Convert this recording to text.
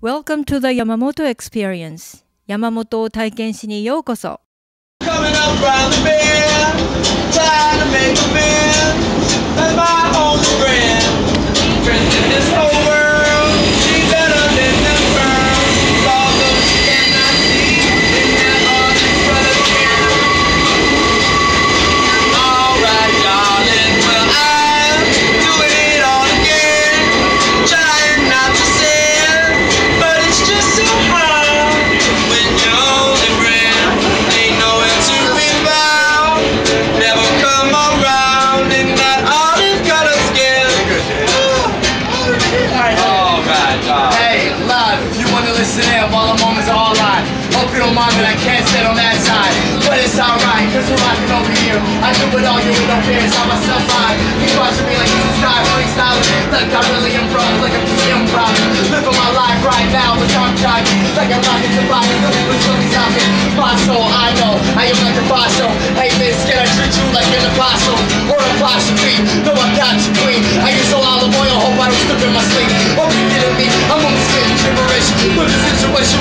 Welcome to the Yamamoto Experience 山本を体験しにようこそ Coming up round the bend, mind, but I can't sit on that side. But it's alright, cause we're rocking over here. I do it all, you with no fears, how myself I. He's watching me like he's a sky, funny style. Look, I really am wrong, like a museum problem. Living my life right now, but I'm jogging. Like I'm rocking the body, nothing was really stopping. My soul, I know, I am like a fossil. Oh. Hey, man, can I treat you like an apostle? Or a philosophy? No, I'm not your queen. I use a lot of oil, hope I don't slip in my sleep. Oh, be kidding me, I'm almost getting gibberish. With the situation